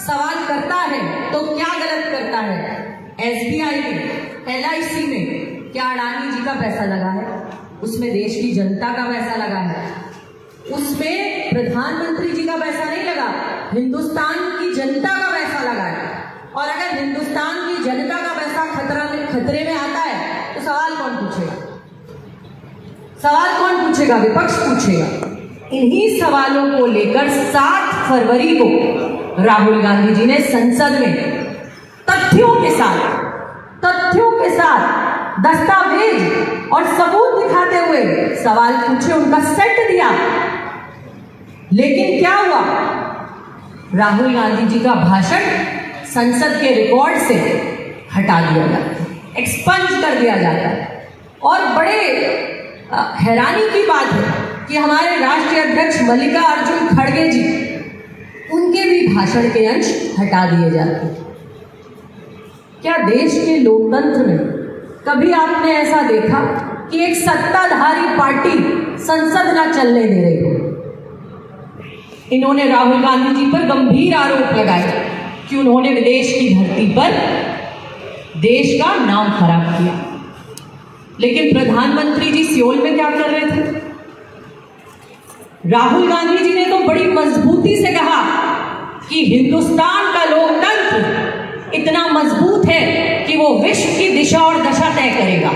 सवाल करता है तो क्या गलत करता है? एसबीआई में एलआईसी में क्या अडानी जी का पैसा लगा है? उसमें देश की जनता का पैसा लगा है। उसमें प्रधानमंत्री जी का पैसा नहीं लगा, हिंदुस्तान की जनता का पैसा लगा है। और अगर हिंदुस्तान की जनता का पैसा खतरा में, खतरे में आता है तो सवाल कौन पूछेगा? सवाल कौन पूछेगा? विपक्ष पूछेगा। इन्हीं सवालों को लेकर 7 फरवरी को राहुल गांधी जी ने संसद में तथ्यों के साथ, तथ्यों के साथ दस्तावेज़ और सबूत दिखाते हुए सवाल पूछे, उनका सेट दिया। लेकिन क्या हुआ? राहुल गांधी जी का भाषण संसद के रिकॉर्ड से हटा दिया जाता है, एक्सपंज कर दिया जाता है। और बड़े हैरानी की बात है कि हमारे राष्ट्रीय अध्यक्ष मल्लिका अर्जुन खड़गे जी उनके भी भाषण के अंश हटा दिए जाते क्या देश के लोकतंत्र में कभी आपने ऐसा देखा कि एक सत्ताधारी पार्टी संसद ना चलने दे रही हो? इन्होंने राहुल गांधी जी पर गंभीर आरोप लगाए कि उन्होंने विदेश की धरती पर देश का नाम खराब किया। लेकिन प्रधानमंत्री जी सियोल में क्या कर रहे थे? राहुल गांधी जी ने तो बड़ी मजबूती से कहा कि हिंदुस्तान का लोकतंत्र इतना मज़बूत है कि वो विश्व की दिशा और दशा तय करेगा।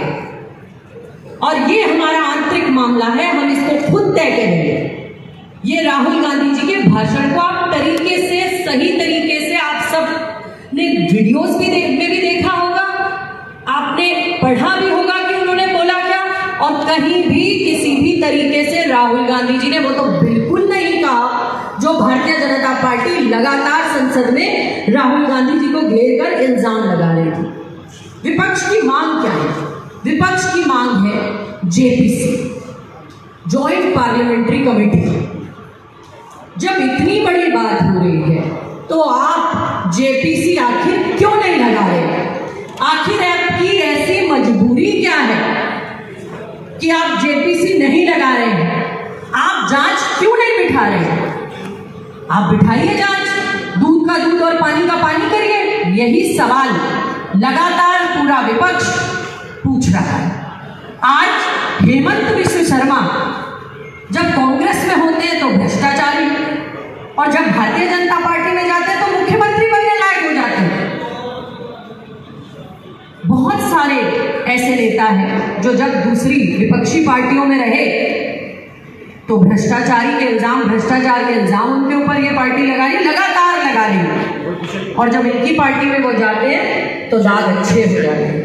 और ये हमारा आंतरिक मामला है, हम इसको खुद तय करेंगे। ये राहुल गांधी जी के भाषण को आप तरीके से, सही तरीके से आप सबने वीडियोस भी में भी देखा होगा। आपने पढ़ा भी होगा कि उन्होंने बोला क्या और कहीं भी किसी भी तरीके से राहुल गांधी जी ने, वो तो बिल्कुल नहीं कहा, जो भारतीय जनता पार्टी लगातार संसद में राहुल गांधी जी को घेर कर इल्ज़ाम लगा रही थी। विपक्ष की मांग क्या है? विपक्ष की मांग है जेपीसी ज्वाइंट पार्लियामेंट्री कमेटी जब इतनी बड़ी बात हो रही है तो आप जेपीसी आखिर क्यों नहीं लगा रहे? आखिर आपकी ऐसी मजबूरी क्या है? कि आप जेपीसी नहीं लगा रहे हैं। आप जाँच क्यों नहीं बिठा रहे आप बिठाइए जाँच। दूध का दूध और पानी का पानी करिए। यही सवाल लगातार पूरा विपक्ष पूछ रहा है। आज हेमंत विश्व शर्मा जब कांग्रेस में होते हैं तो भ्रष्टाचारी, और जब भारतीय जनता पार्टी में जाते हैं तो मुख्यमंत्री बहुत सारे ऐसे नेता हैं जो जब दूसरी विपक्षी पार्टियों में रहे तो भ्रष्टाचारी के इल्ज़ाम, भ्रष्टाचार के इल्ज़ाम उनके ऊपर ये पार्टी लगा रही, लगातार लगा रही और जब इनकी पार्टी में वो जाते हैं तो दाग अच्छे हो जाते हैं।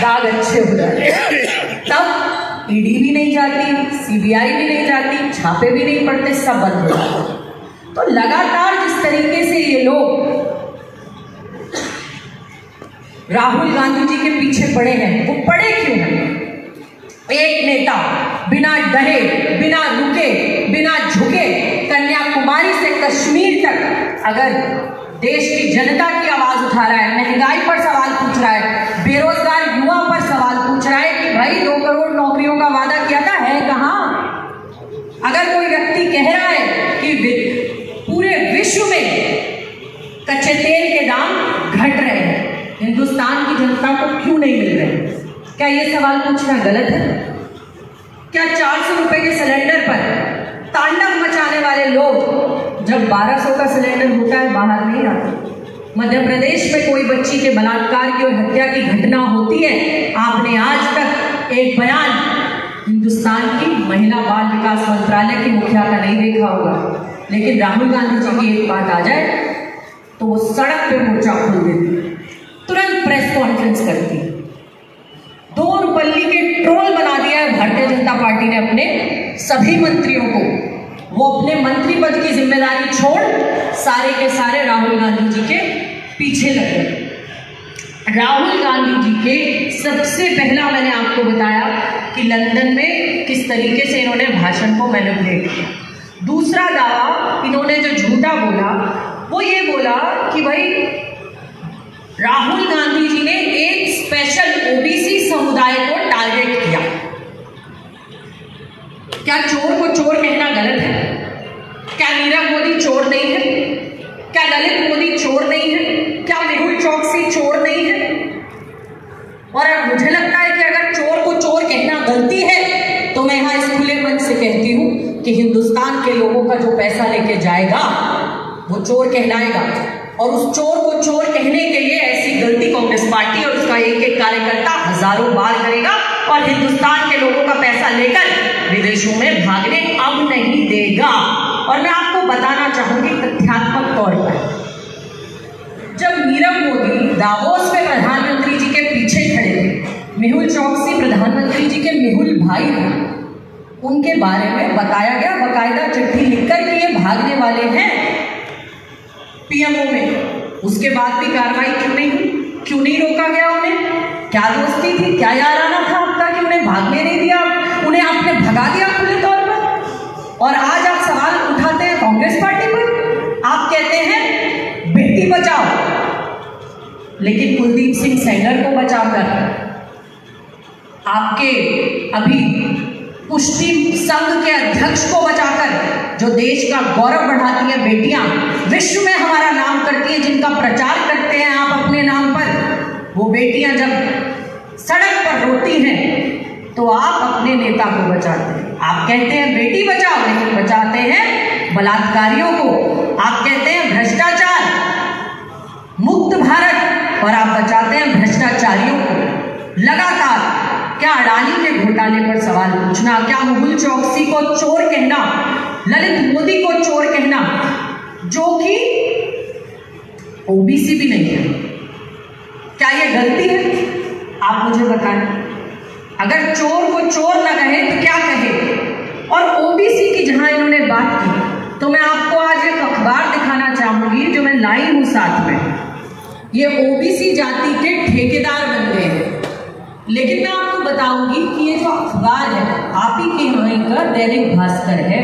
दाग अच्छे हो जाते तब ईडी भी नहीं जाती, सीबीआई भी नहीं जाती, छापे भी नहीं पड़ते, सब बंद हो जाते तो लगातार जिस तरीके से ये लोग राहुल गांधी जी के पीछे पड़े हैं। वो पड़े क्यों हैं? एक नेता बिना डरे, बिना रुके, बिना झुके कन्याकुमारी से कश्मीर तक अगर देश की जनता की आवाज़ उठा रहा है, महँगाई पर सवाल पूछ रहा है बेरोजगार युवा पर सवाल पूछ रहा है कि भाई दो करोड़ नौकरियों का वादा किया था है कहाँ अगर कोई व्यक्ति कह रहा है कि पूरे विश्व में कच्चे तेल के दाम घट रहे हैं हिंदुस्तान की जनता को क्यों नहीं मिल रहे? क्या ये सवाल पूछना गलत है? क्या चार सौ रुपए के सिलेंडर पर तांडव मचाने वाले लोग जब 1200 का सिलेंडर होता है, बाहर नहीं आते? मध्य प्रदेश में कोई बच्ची के बलात्कार की और हत्या की घटना होती है? आपने आज तक एक बयान हिंदुस्तान की महिला बाल विकास मंत्रालय की मुखिया का नहीं देखा होगा। लेकिन राहुल गांधी जी की एक बात आ जाए तो वो सड़क पे मोर्चा खोल देती। तुरंत प्रेस कॉन्फ्रेंस करती दो रुपल्ली के ट्रोल बना दिया है भारतीय जनता पार्टी ने अपने सभी मंत्रियों को। वो अपने मंत्री पद की ज़िम्मेदारी छोड़ सारे के सारे राहुल गांधी जी के पीछे लगे राहुल गांधी जी के सबसे पहला मैंने आपको बताया कि लंदन में किस तरीके से इन्होंने भाषण को मैनिपुलेट किया। दूसरा दावा इन्होंने जो झूठा बोला, वो ये बोला कि भाई राहुल गांधी जी ने एक स्पेशल ओबीसी समुदाय को टारगेट किया। क्या चोर को चोर कहना गलत है? क्या नीरव मोदी चोर नहीं है? क्या ललित मोदी चोर नहीं है? क्या मेहुल चौकसी चोर नहीं है? और अब मुझे लगता है कि अगर चोर को चोर कहना गलती है तो मैं यहाँ इस खुले मन से कहती हूँ कि हिंदुस्तान के लोगों का जो पैसा लेके जाएगा, वो चोर कहलाएगा। और उस चोर को चोर कार्यकर्ता हज़ारों बार करेगा और हिंदुस्तान के लोगों का पैसा लेकर विदेशों में भागने अब नहीं देगा। और मैं आपको बताना चाहूँगी तथ्यात्मक तौर पर। जब नीरव मोदी दावोस में प्रधानमंत्री जी के पीछे खड़े थे, मेहुल चौकसी प्रधानमंत्री जी के मेहुल भाई थे, उनके बारे में बताया गया बकायदा चिट्ठी लिखकर कि ये भागने वाले हैं पीएमओ में। उसके बाद भी कार्रवाई क्यों नहीं क्यों नहीं रोका गया उन्हें? क्या दोस्ती थी? क्या याराना था आपका कि उन्हें भागने नहीं दिया? उन्हें आपने भगा दिया खुले तौर पर? और आज आप सवाल उठाते हैं कांग्रेस पार्टी पर? आप कहते हैं, बेटी बचाओ। लेकिन कुलदीप सिंह सेंगर को बचाकर आपके अभी पुष्टि संघ के अध्यक्ष को बचाकर जो देश का गौरव बढ़ाती है बेटियाँ, विश्व में हमारा नाम करती है, जिनका प्रचार करते हैं आप अपने नाम पर, वो बेटियाँ जब सड़क पर रोती हैं तो आप अपने नेता को बचाते हैं। आप कहते हैं, बेटी, बचाओ। लेकिन बचाते हैं बलात्कारियों को। आप कहते हैं, भ्रष्टाचार, मुक्त भारत। और आप बचाते हैं भ्रष्टाचारियों को। लगातार, क्या अडानी के घोटाले पर सवाल पूछना, क्या मुगुल चौकसी को चोर कहना, ललित मोदी को चोर कहना, जो कि ओबीसी भी नहीं है, क्या यह गलती है? आप मुझे बताएँ। अगर चोर को चोर ना कहे तो क्या कहे? और ओबीसी की जहाँ इन्होंने बात की तो मैं आपको आज एक अखबार दिखाना चाहूँगी जो मैं लाई हूँ साथ में। ये ओबीसी जाति के ठेकेदार बन गए हैं। लेकिन मैं आपको बताऊँगी कि ये जो अखबार है, आप ही के का दैनिक भास्कर है।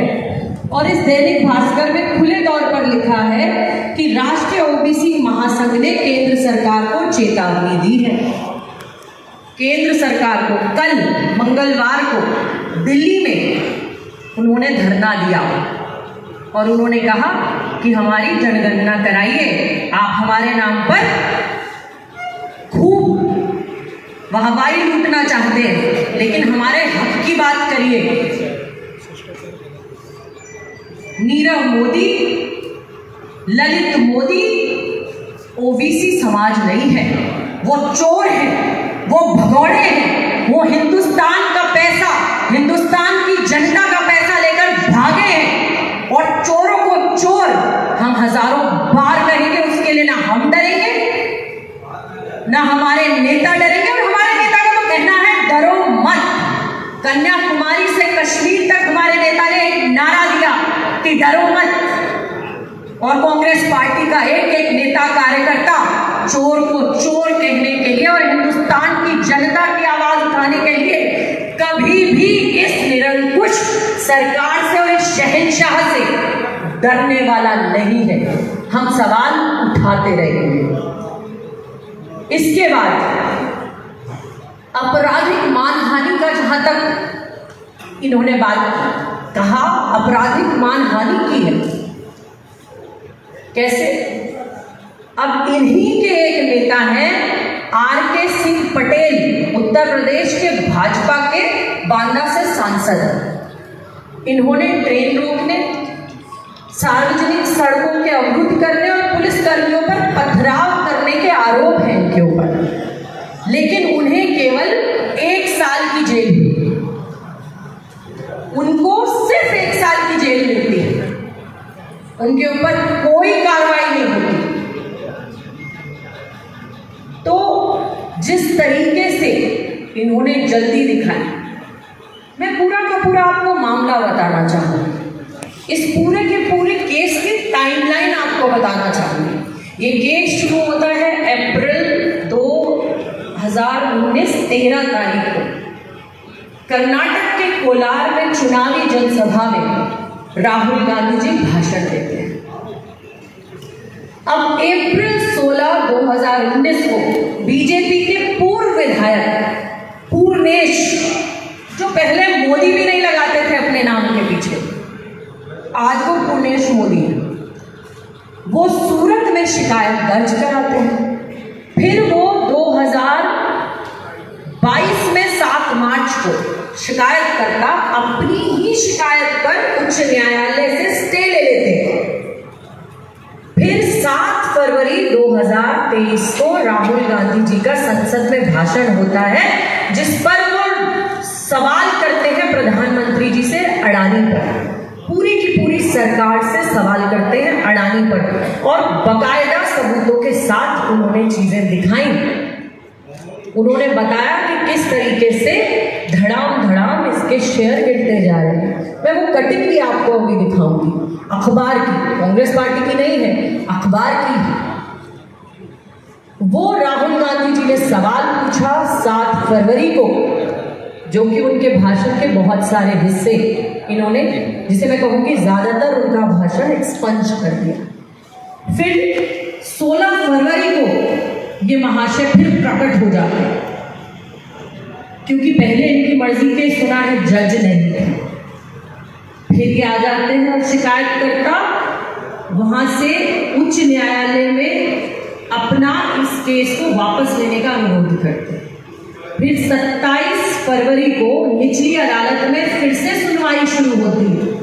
और इस दैनिक भास्कर में खुले तौर पर लिखा है कि राष्ट्रीय ओबीसी महासंघ ने केंद्र सरकार को चेतावनी दी है। केंद्र सरकार को, कल मंगलवार को दिल्ली में उन्होंने धरना दिया। और उन्होंने कहा कि हमारी जनगणना कराइए, आप हमारे नाम पर खूब वाहवाही लूटना चाहते हैं, लेकिन हमारे हक की बात करिए। नीरव मोदी, ललित मोदी, ओबीसी समाज नहीं है, वो चोर है। वो भगौड़े हैं, वो हिंदुस्तान का पैसा, हिंदुस्तान की जनता का पैसा लेकर भागे हैं। और चोरों को चोर, हम हज़ारों बार कहेंगे उसके लिए ना हम डरेंगे, ना हमारे नेता डरेंगे और हमारे नेता का तो कहना है डरो मत। कन्याकुमारी से कश्मीर तक हमारे नेता ने एक नारा दिया कि डरो मत। और कांग्रेस पार्टी का एक एक नेता कार्यकर्ता चोर को चोर कहने के लिए और हिंदुस्तान की जनता की आवाज़ उठाने के लिए कभी भी इस निरंकुश सरकार से और इस शहनशाह से डरने वाला नहीं है। हम सवाल उठाते रहेंगे। इसके बाद आपराधिक मानहानि का जहाँ तक इन्होंने बात कहा, आपराधिक मानहानि की है। कैसे? अब इन्हीं के एक नेता हैं आर के सिंह पटेल, उत्तर प्रदेश के भाजपा के बांदा से सांसद। इन्होंने ट्रेन रोकने, सार्वजनिक सड़कों के अवरुद्ध करने और पुलिस कर्मियों पर पथराव करने के आरोप हैं इनके ऊपर। लेकिन उन्हें केवल एक साल की जेल मिली उनको सिर्फ़ एक साल की जेल मिलती है। उनके ऊपर कोई इन्होंने जल्दी दिखाई। मैं पूरा का पूरा आपको मामला बताना चाहूँगी। इस पूरे के पूरे केस की टाइमलाइन आपको बताना चाहूँगी। ये केस शुरू होता है अप्रैल दो हज़ार उन्नीस तेरह तारीख को। कर्नाटक के कोलार में चुनावी जनसभा में राहुल गांधी जी भाषण देते हैं। अब अप्रैल 16 2019 को बीजेपी के पूर्व विधायक पूर्णेश जो पहले मोदी भी नहीं लगाते थे अपने नाम के पीछे, आज वो पूर्णेश मोदी है। वो सूरत में शिकायत दर्ज कराते हैं। फिर वो 2022 में 7 मार्च को शिकायतकर्ता अपनी ही शिकायत पर उच्च न्यायालय से स्टे ले लेते हैं। फिर 7 फरवरी 2023 को राहुल गांधी जी का संसद में भाषण होता है, जिस पर वो सवाल करते हैं प्रधानमंत्री जी से अडानी पर। पूरी की पूरी सरकार से सवाल करते हैं अडानी पर, और बकायदा सबूतों के साथ उन्होंने चीज़ें दिखाई। उन्होंने बताया कि किस तरीके से इसके शेयर गिरते जा रहे हैं। मैं वो कटिंग भी आपको अभी दिखाऊँगी। अखबार की, कांग्रेस पार्टी की नहीं है, अखबार की है। वो राहुल गांधी जी ने सवाल पूछा सात फरवरी को, जो कि उनके भाषण के बहुत सारे हिस्से इन्होंने, जिसे मैं कहूँगी ज़्यादातर उनका भाषण एक्सपंज कर दिया। फिर 16 फरवरी को ये महाशय फिर प्रकट हो जाते हैं। क्योंकि पहले इनकी मर्ज़ी के सुना है, जज नहीं फिर ये आ जाते हैं और शिकायतकर्ता। वहाँ से उच्च न्यायालय में अपना इस केस को वापस लेने का अनुरोध करते फिर 27 फरवरी को निचली अदालत में फिर से सुनवाई शुरू होती है।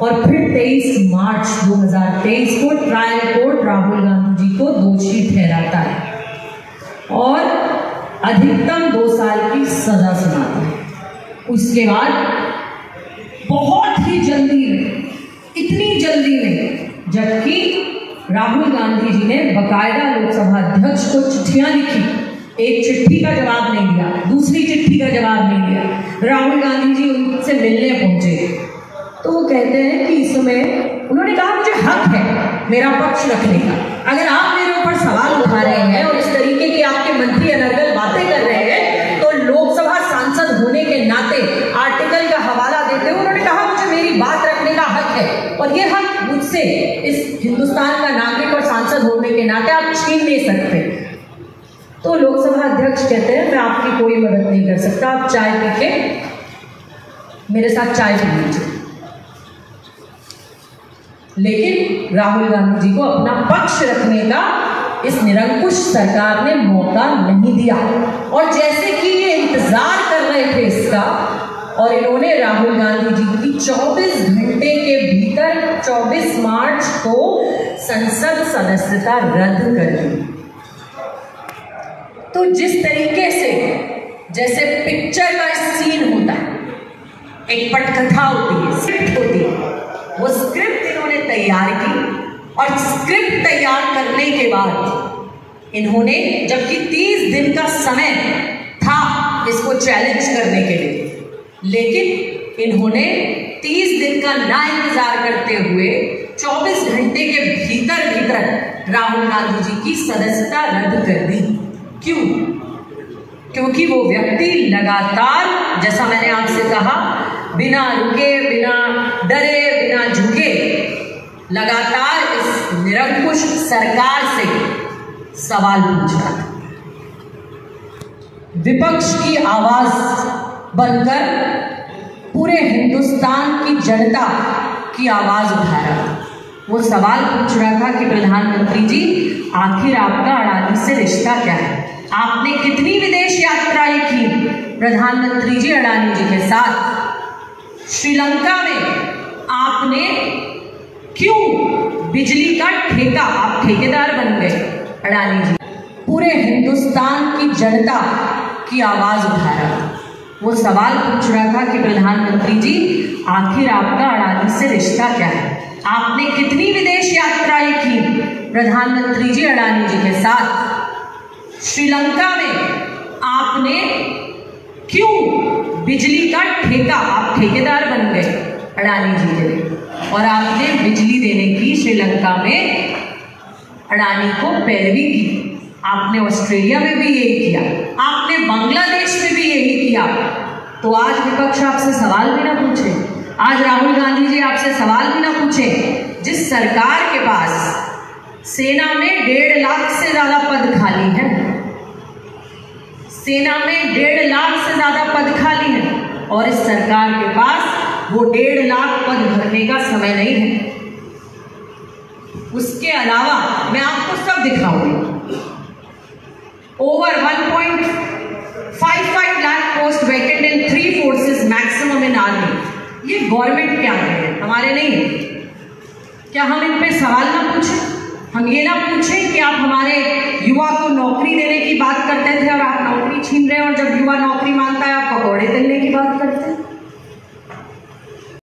और फिर 23 मार्च 2023 को ट्रायल कोर्ट राहुल गांधी जी को दोषी ठहराता है। और अधिकतम दो साल की सजा सुनाता है। उसके बाद बहुत ही जल्दी, इतनी जल्दी में, जबकि राहुल गांधी जी ने बकायदा लोकसभा अध्यक्ष को चिट्ठियाँ लिखी। एक चिट्ठी का जवाब नहीं दिया, दूसरी चिट्ठी का जवाब नहीं दिया। राहुल गांधी जी उनसे मिलने पहुँचे। तो वो कहते हैं कि इस समय उन्होंने कहा, मुझे हक है, मेरा पक्ष रखने का। अगर आप मेरे ऊपर सवाल उठा रहे हैं और इस तरीके की आपके मंत्री अनर्गल बातें कर रहे हैं तो लोकसभा सांसद होने के नाते आर्टिकल का हवाला देते हुए उन्होंने कहा मुझे मेरी बात रखने का हक है और ये हक मुझसे इस हिंदुस्तान का नागरिक और सांसद होने के नाते आप छीन नहीं सकते। तो लोकसभा अध्यक्ष कहते हैं, मैं आपकी कोई मदद नहीं कर सकता, आप चाय पी के मेरे साथ चाय पी लीजिए। लेकिन राहुल गांधी जी को अपना पक्ष रखने का इस निरंकुश सरकार ने मौका नहीं दिया। और जैसे कि ये इंतज़ार कर रहे थे इसका, और इन्होंने राहुल गांधी जी की 24 घंटे के भीतर 24 मार्च को संसद सदस्यता रद्द कर दी। तो जिस तरीके से, जैसे पिक्चर का सीन होता है, एक पटकथा होती है स्क्रिप्ट होती है, वो स्क्रिप्ट इन्होंने तैयार की और स्क्रिप्ट तैयार करने के बाद इन्होंने, जबकि 30 दिन का समय था इसको चैलेंज करने के लिए, लेकिन इन्होंने 30 दिन का ना इंतज़ार करते हुए 24 घंटे के भीतर भीतर राहुल गांधी जी की सदस्यता रद्द कर दी। क्यों? क्योंकि वो व्यक्ति लगातार, जैसा मैंने आपसे कहा, बिना रुके, बिना डरे, बिना झुके, लगातार इस निरंकुश सरकार से सवाल पूछ रहा था। विपक्ष की आवाज़ बनकर पूरे हिंदुस्तान की जनता की आवाज़ उठा रहा वो सवाल पूछ रहा था कि प्रधानमंत्री जी, आखिर आपका अडानी से रिश्ता क्या है? आपने कितनी विदेश यात्राएँ की? प्रधानमंत्री जी, अडानी जी के साथ। श्रीलंका में आपने क्यों बिजली का ठेका? आप ठेकेदार बन गए, अडानी जी। पूरे हिंदुस्तान की जनता की आवाज़ उठा रहा वो सवाल पूछ रहा था कि प्रधानमंत्री जी, आखिर आपका अडानी से रिश्ता क्या है? आपने कितनी विदेश यात्राएँ की? प्रधानमंत्री जी, अडानी जी के साथ। श्रीलंका में आपने क्यों बिजली का ठेका? आप ठेकेदार बन गए, अडानी जी के और आपने बिजली देने की श्रीलंका में अडानी को पैरवी की। आपने ऑस्ट्रेलिया में भी यही किया, आपने बांग्लादेश में भी यही किया। तो आज विपक्ष आपसे सवाल भी ना पूछे, आज राहुल गांधी जी आपसे सवाल भी ना पूछे, जिस सरकार के पास सेना में डेढ़ लाख से ज़्यादा पद खाली है, सेना में डेढ़ लाख से ज़्यादा पद खाली है, और इस सरकार के पास वो डेढ़ लाख पद भरने का समय नहीं है। उसके अलावा मैं आपको सब दिखाऊँगी। Over 1.55 lakh post vacant in three forces maximum in army ये गवर्नमेंट क्या है? हमारे नहीं क्या हम इन पे सवाल ना पूछें? हम ये ना पूछें कि आप हमारे युवा को नौकरी देने की बात करते थे और आप नौकरी छीन रहे हैं और जब युवा नौकरी माँगता है, आप पकौड़े तलने की बात करते हैं?